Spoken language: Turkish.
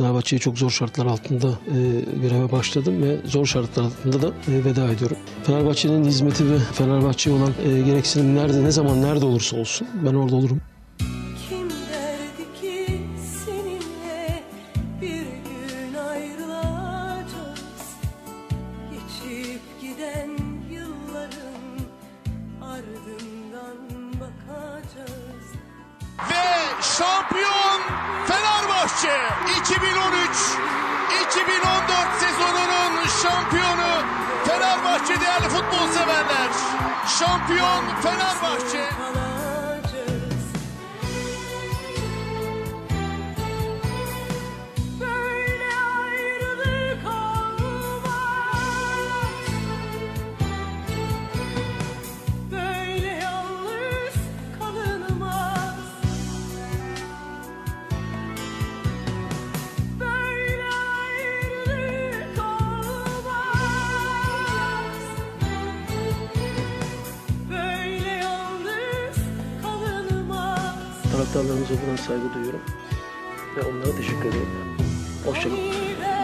Fenerbahçe'ye çok zor şartlar altında e, göreve başladım ve zor şartlar altında da e, veda ediyorum. Fenerbahçe'nin hizmeti ve Fenerbahçe'ye olan e, gereksinim nerede, ne zaman, nerede olursa olsun ben orada olurum. Ardından bakacağız Fenerbahçe 2013-2014 sezonunun şampiyonu Fenerbahçe değerli futbol severler. Şampiyon Fenerbahçe. Taraftarlarımıza buradan saygı duyuyorum ve onlara teşekkür ediyorum. Hoşçakalın.